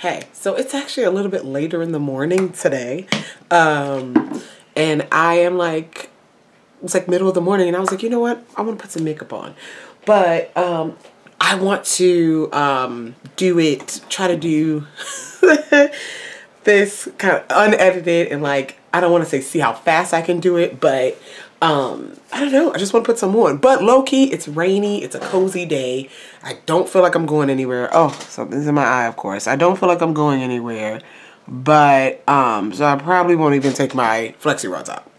hey, so it's actually a little bit later in the morning today. Um, and I am like, it's like middle of the morning and I was like, you know what? I want to put some makeup on. But um, I want to um, do it, try to do this kind of unedited and like, I don't want to say see how fast I can do it, but um, I don't know. I just want to put some on. But low key, it's rainy. It's a cozy day. I don't feel like I'm going anywhere. Oh, something's in my eye, of course. I don't feel like I'm going anywhere. But, um, so I probably won't even take my flexi rods out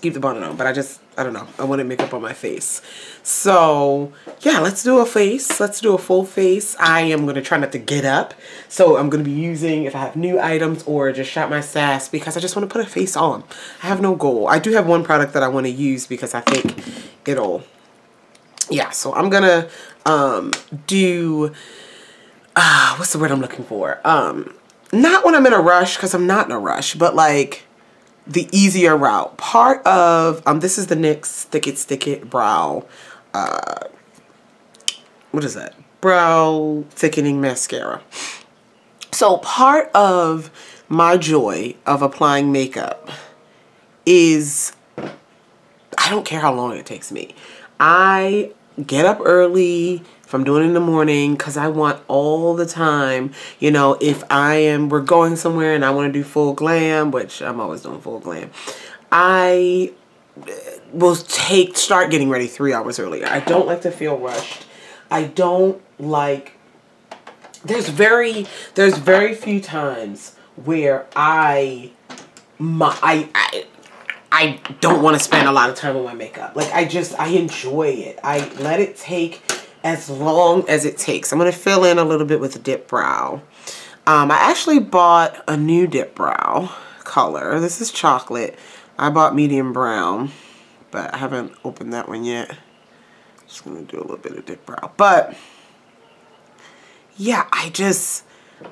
keep the bonnet on, but I just, I don't know. I want wanted makeup on my face. So yeah, let's do a face. Let's do a full face. I am going to try not to get up. So I'm going to be using, if I have new items or just shop my stash because I just want to put a face on. I have no goal. I do have one product that I want to use because I think it'll, yeah. So I'm going to um, do, uh, what's the word I'm looking for? Um, not when I'm in a rush because I'm not in a rush, but like, the easier route. Part of, um, this is the NYX Thick It Stick It Brow, uh, what is that? Brow Thickening Mascara. So part of my joy of applying makeup is, I don't care how long it takes me. I get up early, I'm doing it in the morning because I want all the time, you know, if I am, we're going somewhere and I want to do full glam, which I'm always doing full glam, I uh, will take, start getting ready three hours earlier. I don't like to feel rushed. I don't like, there's very, there's very few times where I, my, I, I I don't want to spend a lot of time on my makeup. Like I just, I enjoy it. I let it take as long as it takes. I'm going to fill in a little bit with a dip brow. Um, I actually bought a new dip brow color. This is chocolate. I bought medium brown, but I haven't opened that one yet. Just going to do a little bit of dip brow. But, yeah, I just,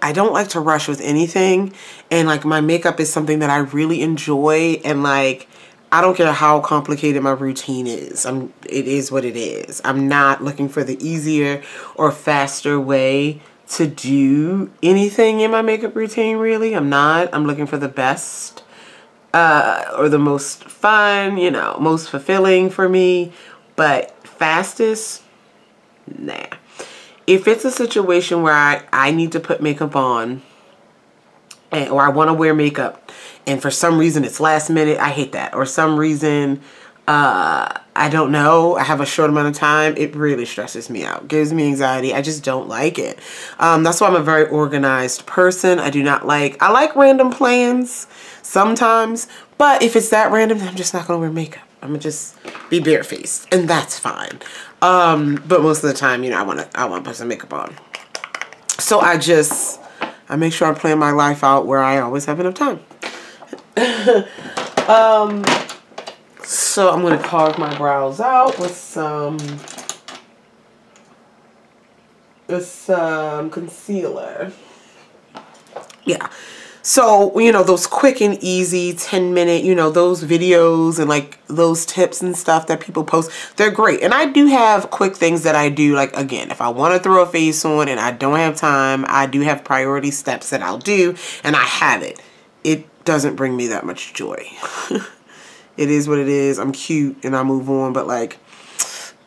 I don't like to rush with anything. And, like, my makeup is something that I really enjoy. And, like, I don't care how complicated my routine is. I'm it is what it is. I'm not looking for the easier or faster way to do anything in my makeup routine really. I'm not. I'm looking for the best uh, or the most fun, you know, most fulfilling for me, but fastest nah. If it's a situation where I, I need to put makeup on or I want to wear makeup and for some reason it's last minute, I hate that. Or some reason, uh, I don't know, I have a short amount of time, it really stresses me out, gives me anxiety. I just don't like it. Um, that's why I'm a very organized person. I do not like, I like random plans sometimes, but if it's that random, I'm just not going to wear makeup. I'm gonna just be barefaced and that's fine. Um, but most of the time, you know, I want to, I want to put some makeup on. So I just, I make sure I plan my life out where I always have enough time. um, so I'm going to carve my brows out with some, with some concealer. Yeah. So, you know, those quick and easy 10 minute, you know, those videos and like those tips and stuff that people post, they're great. And I do have quick things that I do. Like, again, if I want to throw a face on and I don't have time, I do have priority steps that I'll do and I have it. It doesn't bring me that much joy. it is what it is. I'm cute and I move on, but like,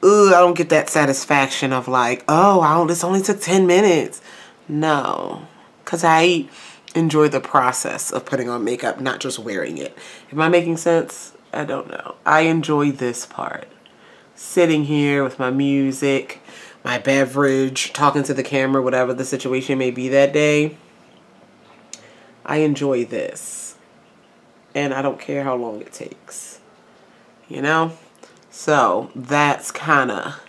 ugh, I don't get that satisfaction of like, oh, I don't, this only took 10 minutes. No, because I enjoy the process of putting on makeup, not just wearing it. Am I making sense? I don't know. I enjoy this part. Sitting here with my music, my beverage, talking to the camera, whatever the situation may be that day. I enjoy this and I don't care how long it takes. You know? So that's kind of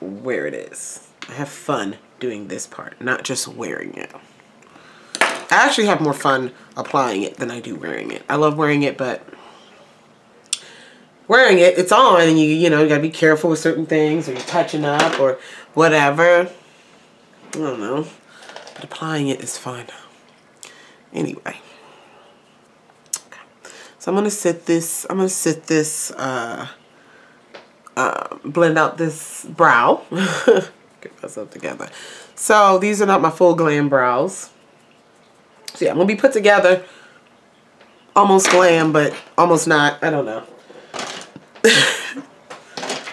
where it is. I have fun doing this part, not just wearing it. I actually have more fun applying it than I do wearing it. I love wearing it, but wearing it, it's on and you, you know, you gotta be careful with certain things or you're touching up or whatever. I don't know. But applying it is fun. Anyway. So I'm to sit this, I'm to sit this, uh, uh, blend out this brow. Get myself together. So these are not my full glam brows. So yeah, I'm gonna be put together. Almost glam, but almost not. I don't know.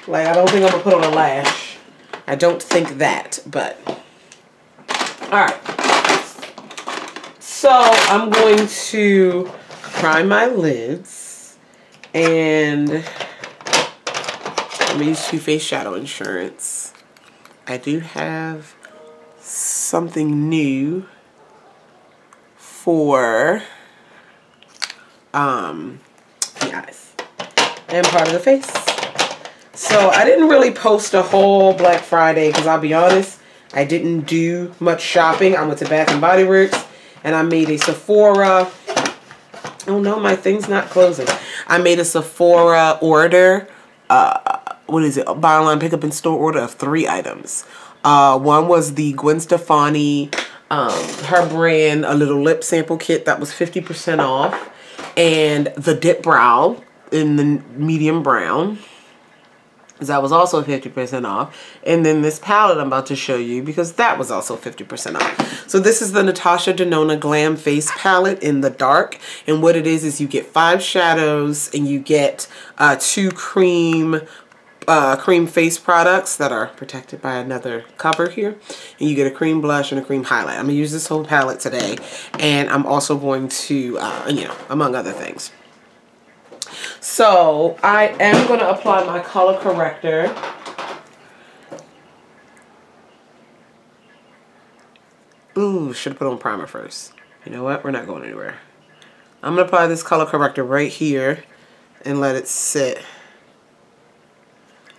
like I don't think I'm gonna put on a lash. I don't think that, but all right. So I'm going to prime my lids and I'm gonna use Too Faced Shadow Insurance. I do have something new for um, the eyes and part of the face. So I didn't really post a whole Black Friday because I'll be honest, I didn't do much shopping. I went to Bath and Body Works and I made a Sephora. Oh no, my thing's not closing. I made a Sephora order. Uh, what is it? A buy online, pick up in store order of three items. Uh, one was the Gwen Stefani, um, her brand, a little lip sample kit that was 50% off. And the Dip Brow in the medium brown. That was also 50% off. And then this palette I'm about to show you because that was also 50% off. So this is the Natasha Denona Glam Face Palette in the dark. And what it is, is you get five shadows and you get uh, two cream uh, cream face products that are protected by another cover here. And you get a cream blush and a cream highlight. I'm going to use this whole palette today. And I'm also going to, uh, you know, among other things. So I am going to apply my color corrector. Ooh, should have put on primer first. You know what? We're not going anywhere. I'm going to apply this color corrector right here and let it sit.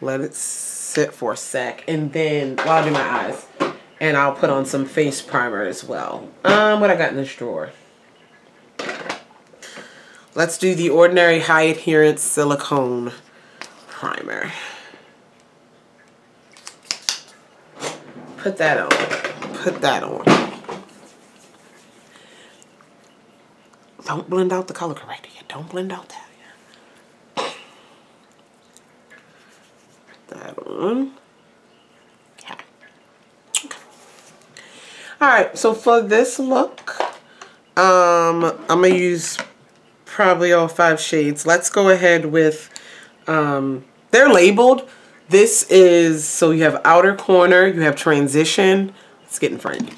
Let it sit for a sec. And then, while I do my eyes, and I'll put on some face primer as well. Um, what I got in this drawer. Let's do the Ordinary High Adherence Silicone Primer. Put that on. Put that on. Don't blend out the color corrector yet. Don't blend out that. Put that on. Okay. okay. All right, so for this look, um, I'm going to use probably all five shades. Let's go ahead with, um, they're labeled. This is, so you have outer corner, you have transition. Let's get in front.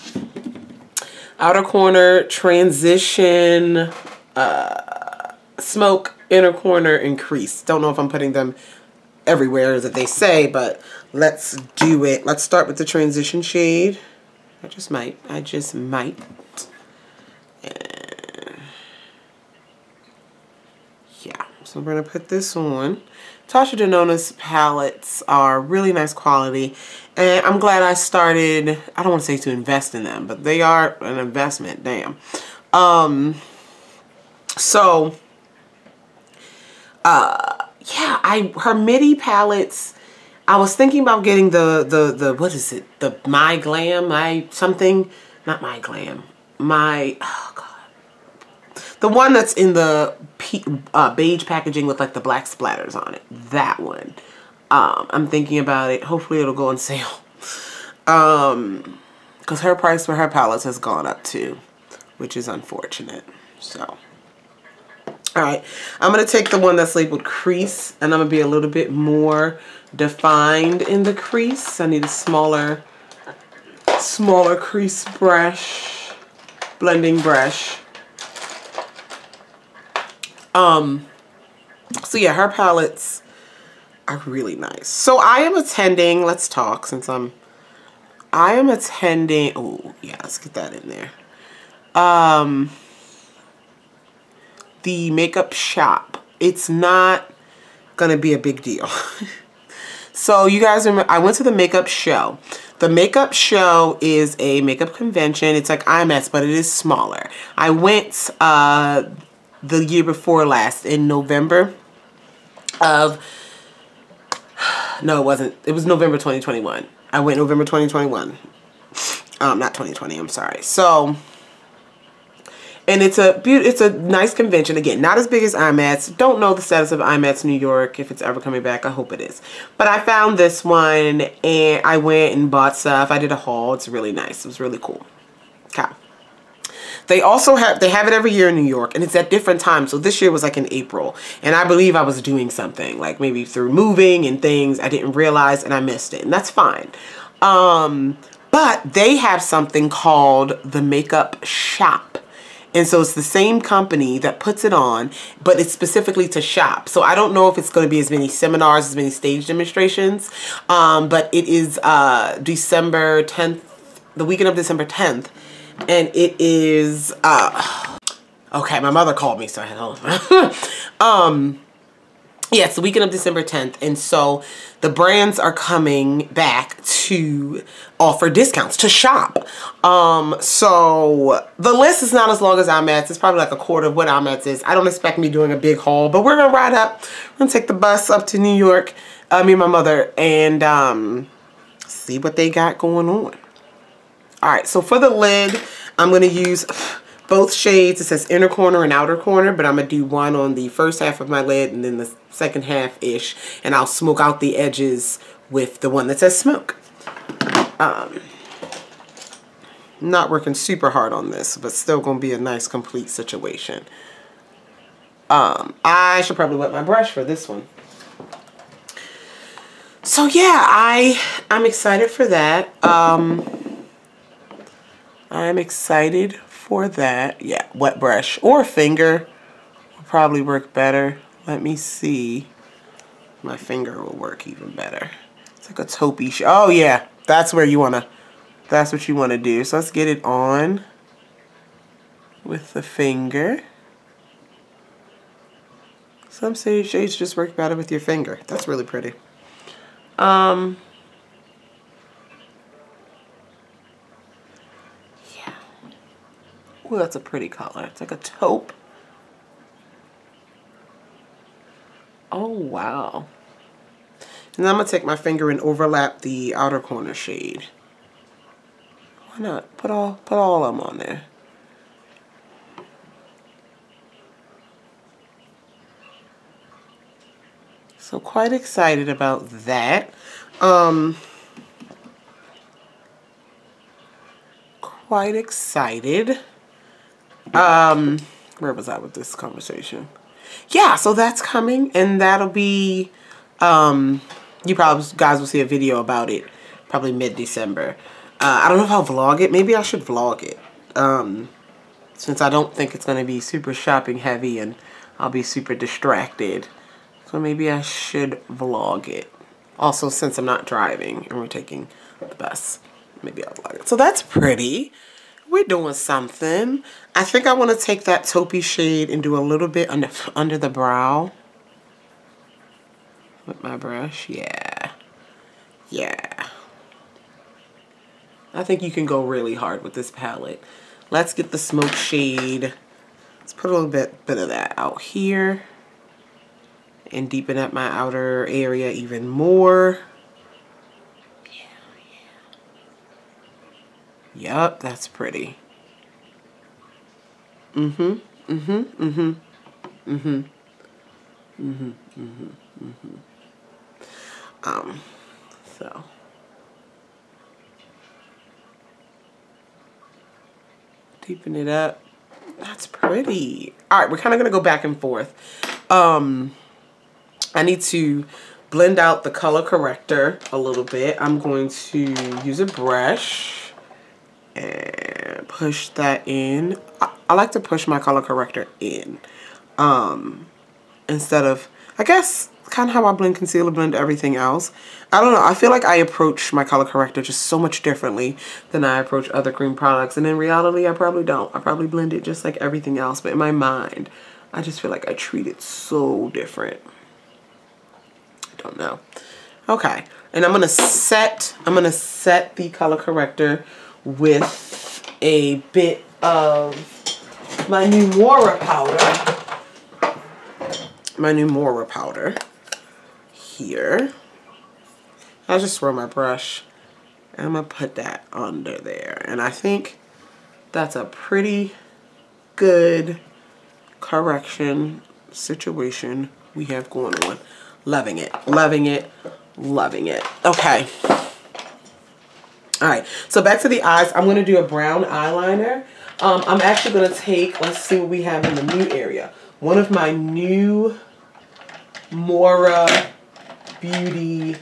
Outer corner, transition, uh, smoke, inner corner, and crease. Don't know if I'm putting them everywhere that they say, but let's do it. Let's start with the transition shade. I just might. I just might. Yeah so we're going to put this on. Tasha Denona's palettes are really nice quality. And I'm glad I started, I don't want to say to invest in them, but they are an investment, damn. Um, so, uh, yeah, I her MIDI palettes, I was thinking about getting the, the, the, what is it? The My Glam, My something, not My Glam, My, oh God the one that's in the uh, beige packaging with like the black splatters on it. That one. Um, I'm thinking about it. Hopefully it'll go on sale. Um, because her price for her palettes has gone up too, which is unfortunate. So, all right, I'm going to take the one that's labeled crease and I'm going to be a little bit more defined in the crease. I need a smaller, smaller crease brush, blending brush. Um, so yeah, her palettes are really nice. So I am attending, let's talk since I'm, I am attending, oh yeah, let's get that in there. Um, the makeup shop. It's not gonna be a big deal. so you guys remember, I went to the makeup show. The makeup show is a makeup convention. It's like IMATS, but it is smaller. I went uh, the year before last in November of no it wasn't it was November 2021 I went November 2021 um not 2020 I'm sorry so and it's a it's a nice convention. Again, not as big as IMATS. Don't know the status of IMATS New York if it's ever coming back. I hope it is. But I found this one and I went and bought stuff. I did a haul. It's really nice. It was really cool. Okay. They also have they have it every year in New York and it's at different times. So this year was like in April and I believe I was doing something like maybe through moving and things I didn't realize and I missed it and that's fine. Um, but they have something called the Makeup Shop and so it's the same company that puts it on, but it's specifically to shop. So I don't know if it's going to be as many seminars, as many stage demonstrations, um, but it is uh, December 10th, the weekend of December 10th. And it is, uh, okay, my mother called me, so I had to, um, yeah, it's the weekend of December 10th. And so the brands are coming back to offer discounts, to shop. Um, so the list is not as long as IMATS. It's probably like a quarter of what IMATS is. I don't expect me doing a big haul, but we're going to ride up. We're going to take the bus up to New York, uh, me and my mother, and um, see what they got going on. All right, so for the lid, I'm going to use both shades. It says inner corner and outer corner, but I'm going to do one on the first half of my lid and then the second half-ish. And I'll smoke out the edges with the one that says smoke. Um, not working super hard on this, but still going to be a nice complete situation. Um, I should probably wet my brush for this one. So yeah, I, I'm excited for that. Um, I'm excited for that. Yeah, wet brush or finger will probably work better. Let me see. My finger will work even better. It's like a taupey. Oh yeah, that's where you wanna. That's what you wanna do. So let's get it on with the finger. Some shades just work better with your finger. That's really pretty. Um, Ooh, that's a pretty color. It's like a taupe. Oh, wow. And I'm going to take my finger and overlap the outer corner shade. Why not? Put all, put all of them on there. So quite excited about that. Um, quite excited um, where was I with this conversation? Yeah, so that's coming and that'll be, um, you probably guys will see a video about it probably mid-December. Uh, I don't know if I'll vlog it. Maybe I should vlog it. Um, since I don't think it's going to be super shopping heavy and I'll be super distracted. So maybe I should vlog it. Also, since I'm not driving and we're taking the bus, maybe I'll vlog it. So that's pretty we're doing something. I think I want to take that taupey shade and do a little bit under, under the brow with my brush. Yeah. Yeah. I think you can go really hard with this palette. Let's get the smoke shade. Let's put a little bit, bit of that out here and deepen up my outer area even more. Yup, that's pretty. Mm-hmm, mm-hmm, mm-hmm, mm-hmm, mm-hmm, mm-hmm, mm-hmm. Um, so. Deepen it up. That's pretty. All right, we're kind of going to go back and forth. Um, I need to blend out the color corrector a little bit. I'm going to use a brush and push that in. I, I like to push my color corrector in um, instead of, I guess, kind of how I blend concealer, blend everything else. I don't know. I feel like I approach my color corrector just so much differently than I approach other cream products. And in reality, I probably don't. I probably blend it just like everything else. But in my mind, I just feel like I treat it so different. I don't know. Okay. And I'm going to set, I'm going to set the color corrector with a bit of my new Mora powder. My new Mora powder here. I'll just throw my brush and I'm going to put that under there. And I think that's a pretty good correction situation we have going on. Loving it, loving it, loving it. Okay. All right, so back to the eyes. I'm going to do a brown eyeliner. Um, I'm actually going to take, let's see what we have in the new area. One of my new Mora Beauty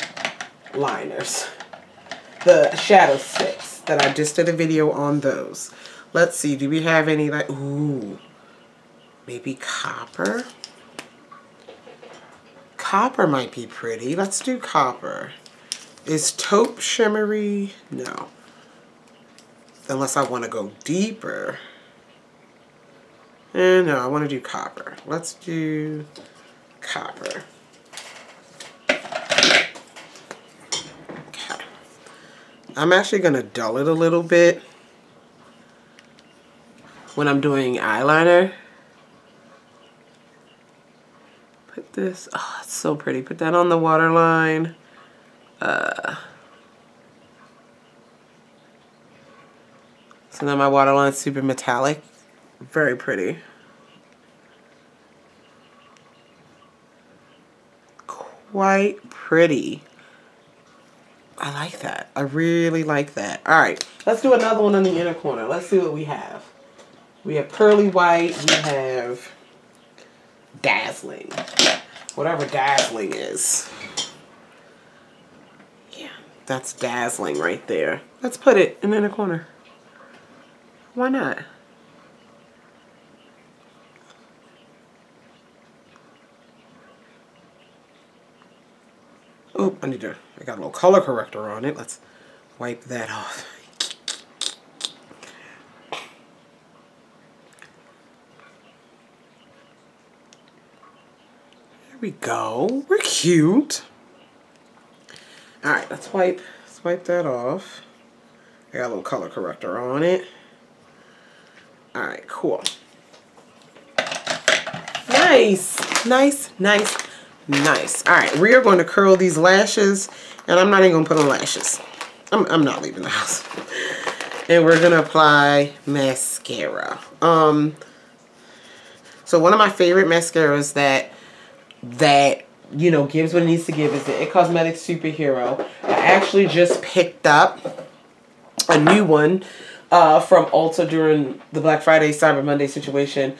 liners. The shadow sticks that I just did a video on those. Let's see, do we have any like, ooh, maybe copper? Copper might be pretty. Let's do copper. Is taupe shimmery? No. Unless I want to go deeper. And no, I want to do copper. Let's do copper. Okay. I'm actually going to dull it a little bit when I'm doing eyeliner. Put this, oh, it's so pretty. Put that on the waterline. Uh, so now my waterline's super metallic. Very pretty. Quite pretty. I like that. I really like that. All right, let's do another one in the inner corner. Let's see what we have. We have pearly white. We have dazzling. Whatever dazzling is. That's dazzling right there. Let's put it in the corner. Why not? Oh, I need to, I got a little color corrector on it. Let's wipe that off. There we go. We're cute. All right, let's wipe, let's wipe that off. I got a little color corrector on it. All right, cool. Nice, nice, nice, nice. All right, we are going to curl these lashes, and I'm not even going to put on lashes. I'm, I'm not leaving the house. And we're going to apply mascara. Um, so one of my favorite mascaras that that you know, gives what it needs to give is the It Cosmetics Superhero. I actually just picked up a new one uh, from Ulta during the Black Friday, Cyber Monday situation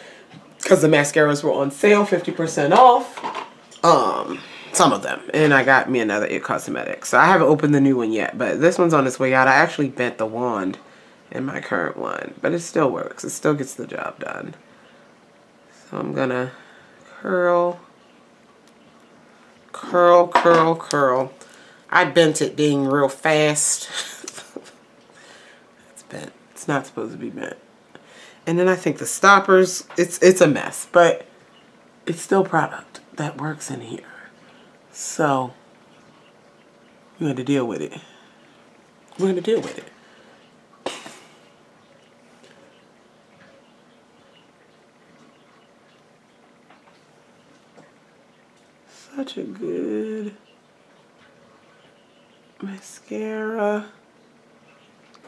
because the mascaras were on sale, 50% off. Um, some of them. And I got me another It Cosmetics. So I haven't opened the new one yet, but this one's on its way out. I actually bent the wand in my current one, but it still works. It still gets the job done. So I'm to curl curl, curl, curl. I bent it being real fast. it's bent. It's not supposed to be bent. And then I think the stoppers, it's it's a mess, but it's still product that works in here. So, we're going to deal with it. We're going to deal with it. Such a good mascara.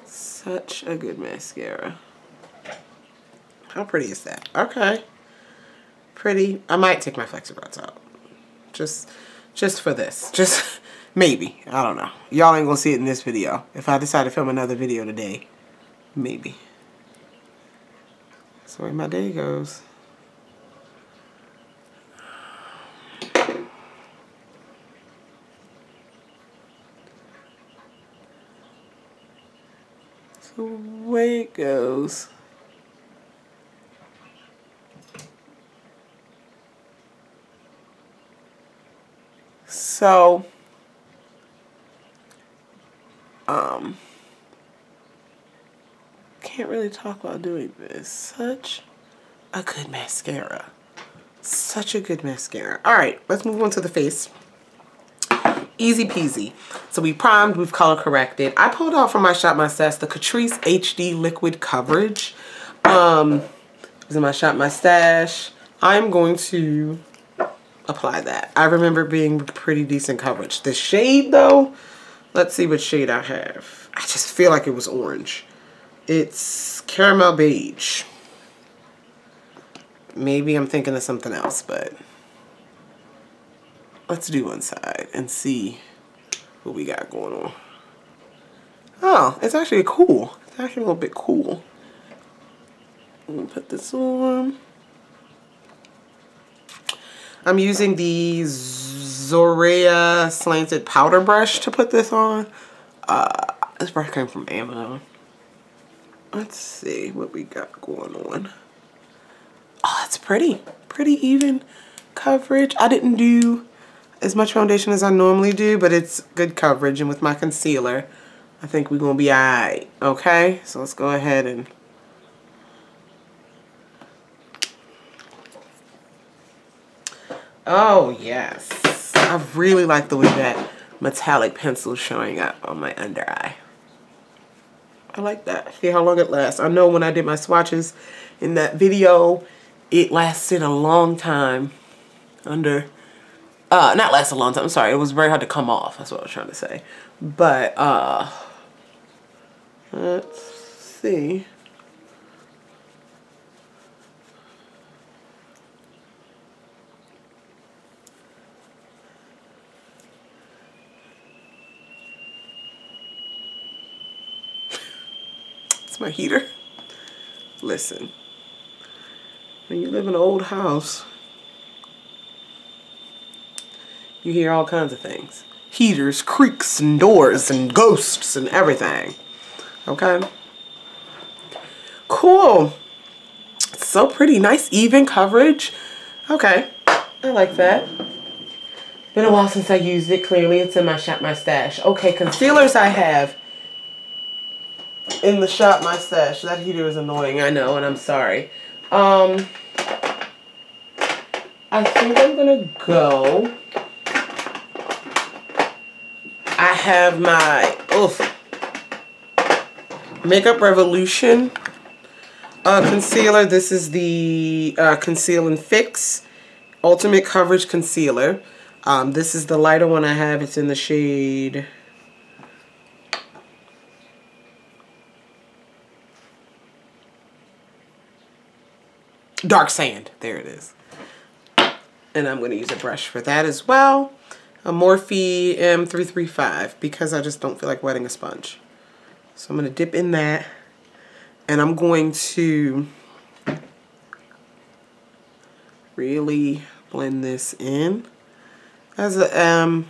Such a good mascara. How pretty is that? Okay. Pretty. I might take my flexi rods out. Just, just for this. Just, maybe. I don't know. Y'all ain't gonna see it in this video. If I decide to film another video today, maybe. That's the way my day goes. The way it goes. So, um, can't really talk while doing this. Such a good mascara. Such a good mascara. All right, let's move on to the face easy peasy. So we primed, we've color corrected. I pulled out from my Shop My Stash the Catrice HD Liquid Coverage. Um, was in my Shop My Stash. I'm going to apply that. I remember being pretty decent coverage. The shade though, let's see what shade I have. I just feel like it was orange. It's caramel beige. Maybe I'm thinking of something else, but let's do one side and see what we got going on. Oh, it's actually cool. It's actually a little bit cool. I'm gonna put this on. I'm using the Zoraya slanted powder brush to put this on. Uh, this brush came from Amazon. Let's see what we got going on. Oh, it's pretty. Pretty even coverage. I didn't do as much foundation as I normally do, but it's good coverage. And with my concealer, I think we're going to be all right. Okay? So let's go ahead and... Oh, yes. I really like the way that metallic pencil is showing up on my under eye. I like that. See how long it lasts. I know when I did my swatches in that video, it lasted a long time under uh not last a long time. I'm sorry. It was very hard to come off. That's what i was trying to say. But uh let's see. It's my heater. Listen. When you live in an old house, you hear all kinds of things. Heaters, creaks, and doors, and ghosts, and everything. Okay? Cool. So pretty. Nice even coverage. Okay. I like that. Been a while since I used it. Clearly, it's in my shop, my stash. Okay, concealers I have in the shop, my stash. That heater is annoying, I know, and I'm sorry. Um, I think I'm gonna go. I have my oof, Makeup Revolution uh, concealer. This is the uh, Conceal and Fix Ultimate Coverage Concealer. Um, this is the lighter one I have. It's in the shade dark sand. There it is. And I'm going to use a brush for that as well. A Morphe M335 because I just don't feel like wetting a sponge. So I'm going to dip in that. And I'm going to really blend this in. As a, um,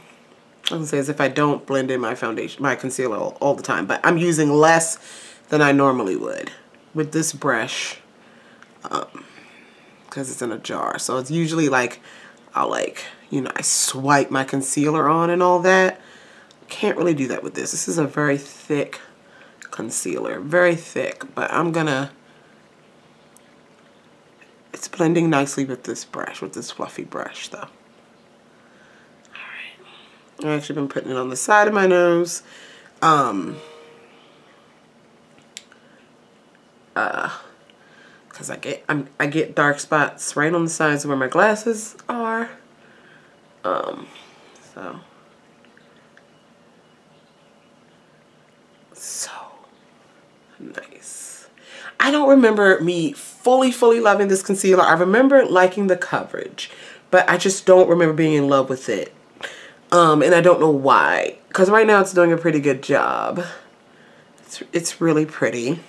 I was say as if I don't blend in my foundation, my concealer all, all the time. But I'm using less than I normally would with this brush. Um, because it's in a jar. So it's usually like, I'll like, you know, I swipe my concealer on and all that. Can't really do that with this. This is a very thick concealer. Very thick, but I'm gonna, it's blending nicely with this brush, with this fluffy brush though. Alright. I've actually been putting it on the side of my nose. Um, uh, because I get I'm, I get dark spots right on the sides where my glasses are. Um, so so nice. I don't remember me fully fully loving this concealer. I remember liking the coverage, but I just don't remember being in love with it. Um, and I don't know why. Because right now it's doing a pretty good job. It's, it's really pretty.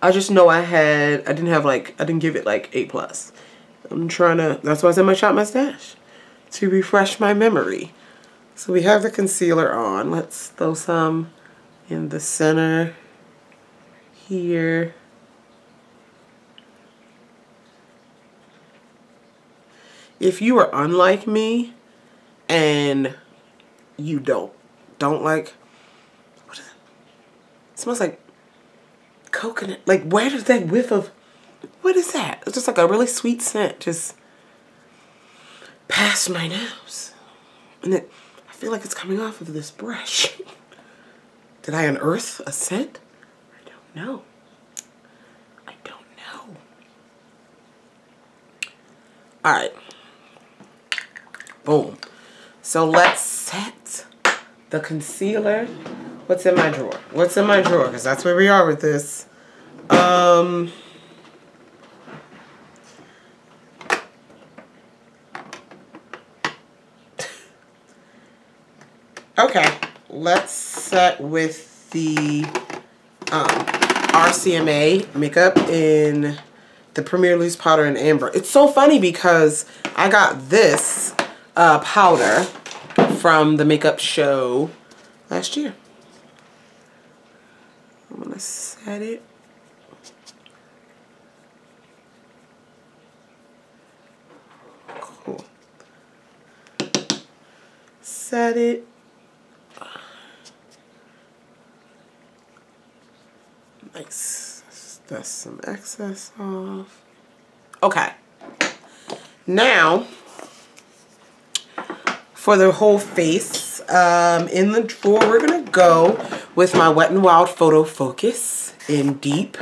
I just know I had, I didn't have like, I didn't give it like A+. plus. I'm trying to, that's why I said my shop my stash. To refresh my memory. So we have the concealer on. Let's throw some in the center here. If you are unlike me and you don't, don't like, what is it? it smells like coconut. Like, where does that whiff of, what is that? It's just like a really sweet scent just past my nose. And it, I feel like it's coming off of this brush. Did I unearth a scent? I don't know. I don't know. All right. Boom. So let's set the concealer. What's in my drawer? What's in my drawer? Because that's where we are with this. Um, Okay, let's set with the um, RCMA makeup in the Premier Loose Powder in Amber. It's so funny because I got this uh, powder from the makeup show last year. I'm going to set it. Cool. Set it. Dust some excess off. Okay. Now, for the whole face, um, in the drawer, we're going to go with my Wet n Wild Photo Focus in Deep.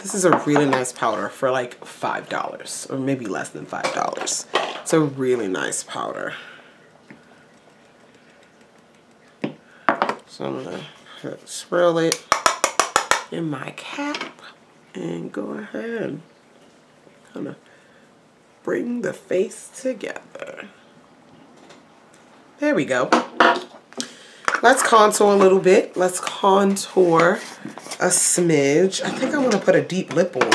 This is a really nice powder for like $5 or maybe less than $5. It's a really nice powder. So I'm going to swirl it in my cap and go ahead kind of bring the face together. There we go. Let's contour a little bit. Let's contour a smidge. I think I want to put a deep lip on.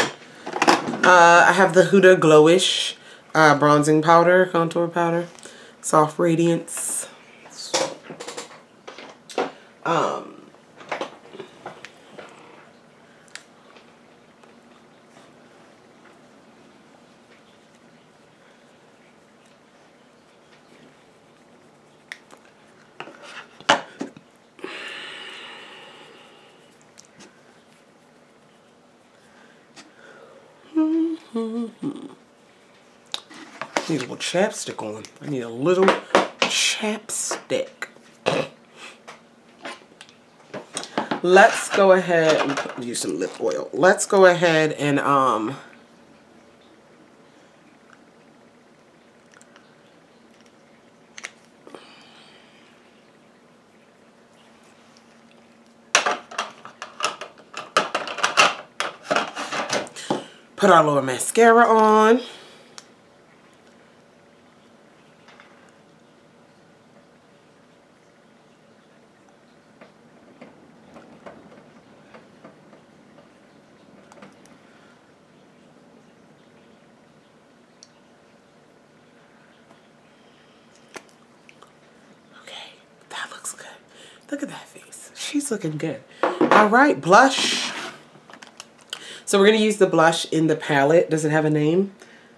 Uh, I have the Huda Glowish uh, bronzing powder, contour powder, soft radiance. Um, chapstick on. I need a little chapstick. Let's go ahead and use some lip oil. Let's go ahead and um put our little mascara on. Look at that face. She's looking good. All right, blush. So we're going to use the blush in the palette. Does it have a name?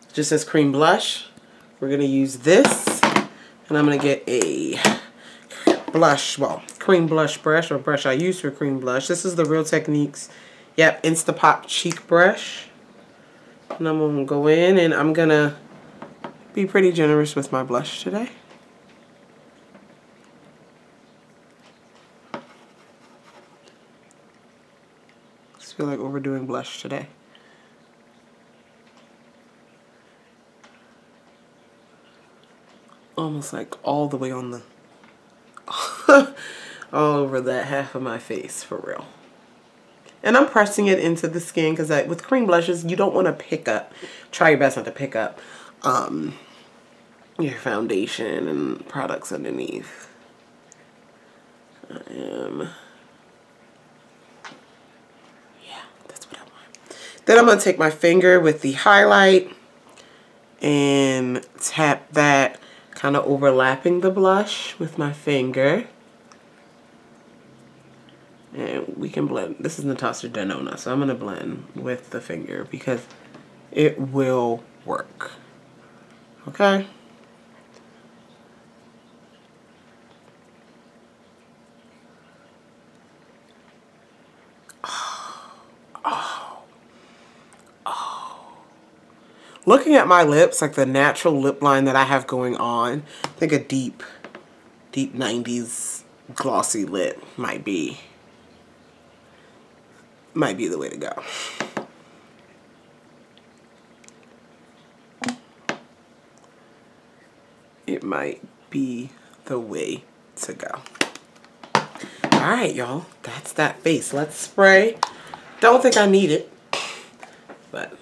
It just says cream blush. We're going to use this. And I'm going to get a blush, well, cream blush brush or brush I use for cream blush. This is the Real Techniques, yep, Instapop Cheek Brush. And I'm going to go in and I'm going to be pretty generous with my blush today. Feel like overdoing blush today. Almost like all the way on the, all over that half of my face, for real. And I'm pressing it into the skin because with cream blushes, you don't want to pick up, try your best not to pick up um, your foundation and products underneath. I am... Then I'm going to take my finger with the highlight and tap that kind of overlapping the blush with my finger. And we can blend. This is Natasha Denona, so I'm going to blend with the finger because it will work. Okay? Looking at my lips, like the natural lip line that I have going on, I think a deep, deep 90s glossy lip might be, might be the way to go. It might be the way to go. All right, y'all, that's that face. Let's spray. Don't think I need it, but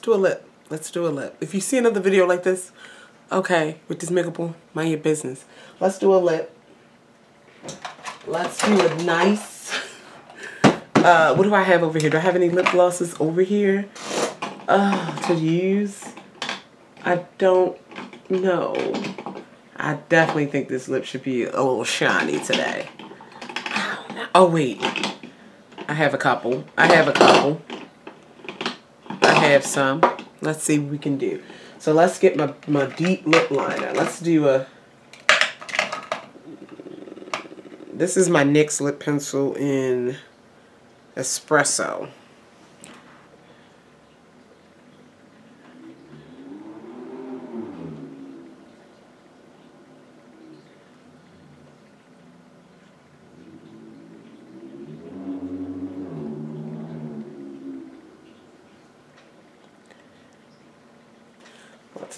Let's do a lip. Let's do a lip. If you see another video like this, okay, with this makeup on, mind your business. Let's do a lip. Let's do a nice, uh, what do I have over here? Do I have any lip glosses over here uh, to use? I don't know. I definitely think this lip should be a little shiny today. Oh, wait. I have a couple. I have a couple. Have some. Let's see what we can do. So let's get my, my deep lip liner. Let's do a... This is my NYX lip pencil in Espresso.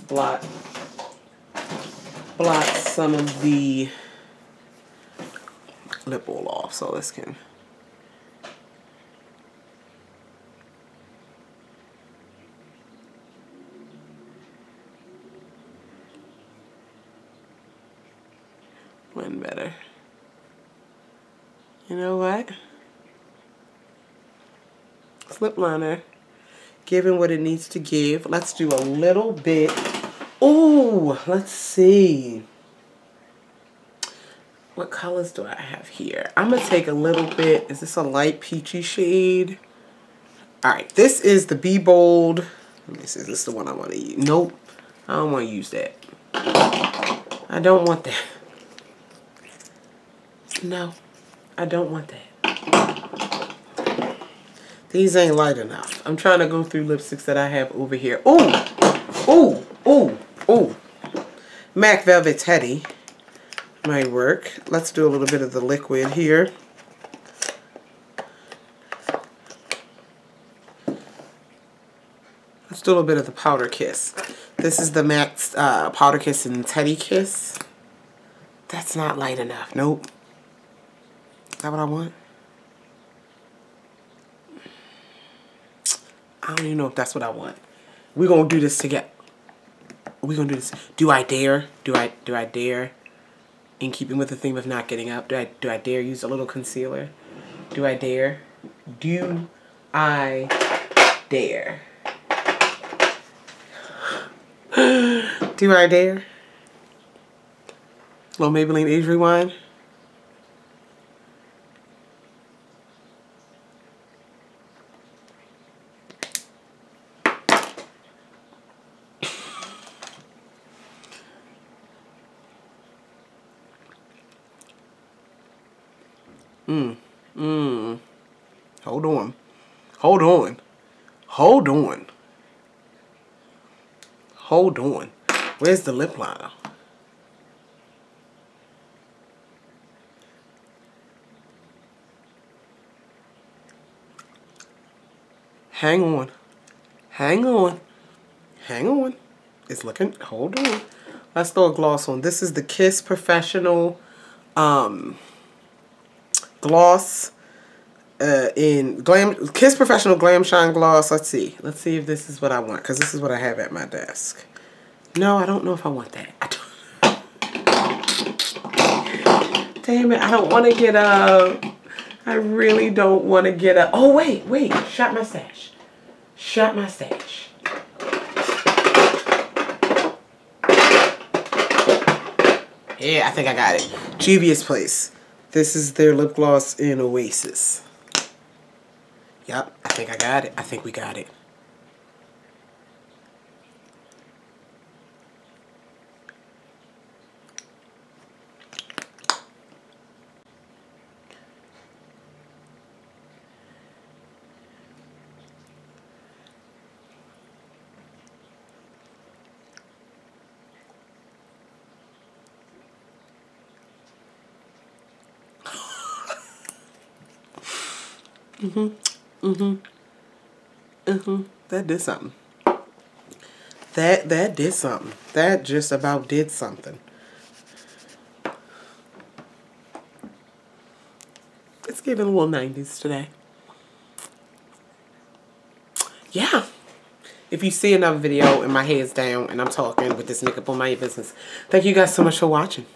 Blot blot some of the lip oil off so this can one better. You know what? Slip liner giving what it needs to give. Let's do a little bit. Oh, let's see. What colors do I have here? I'm going to take a little bit. Is this a light peachy shade? All right, this is the Be Bold. Let me see, is this the one I want to use? Nope, I don't want to use that. I don't want that. No, I don't want that. These ain't light enough. I'm trying to go through lipsticks that I have over here. Ooh, ooh, ooh, ooh. MAC Velvet Teddy might work. Let's do a little bit of the liquid here. Let's do a little bit of the Powder Kiss. This is the MAC uh, Powder Kiss and Teddy Kiss. That's not light enough. Nope. Is that what I want? I don't even know if that's what I want. We're gonna do this together. We're gonna do this. Do I dare? Do I do I dare? In keeping with the theme of not getting up, do I do I dare use a little concealer? Do I dare? Do I dare? do I dare? Little Maybelline Age Rewind. Mm. Mm. Hold on. Hold on. Hold on. Hold on. Where's the lip liner? Hang on. Hang on. Hang on. It's looking, hold on. Let's throw a gloss on. This is the Kiss Professional um, gloss uh, in Glam Kiss Professional Glam Shine Gloss. Let's see. Let's see if this is what I want because this is what I have at my desk. No, I don't know if I want that. Damn it, I don't want to get up. I really don't want to get up. Oh, wait, wait. Shop my stash. Shop my stash. Yeah, I think I got it. Juvia's Place. This is their lip gloss in Oasis. Yep, I think I got it. I think we got it. Mm-hmm. Mm-hmm. Mm-hmm. That did something. That that did something. That just about did something. It's giving a little 90s today. Yeah. if you see another video and my head's down and I'm talking with this makeup on my business. Thank you guys so much for watching.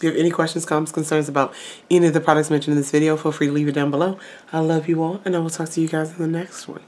If you have any questions, comments, concerns about any of the products mentioned in this video, feel free to leave it down below. I love you all, and I will talk to you guys in the next one.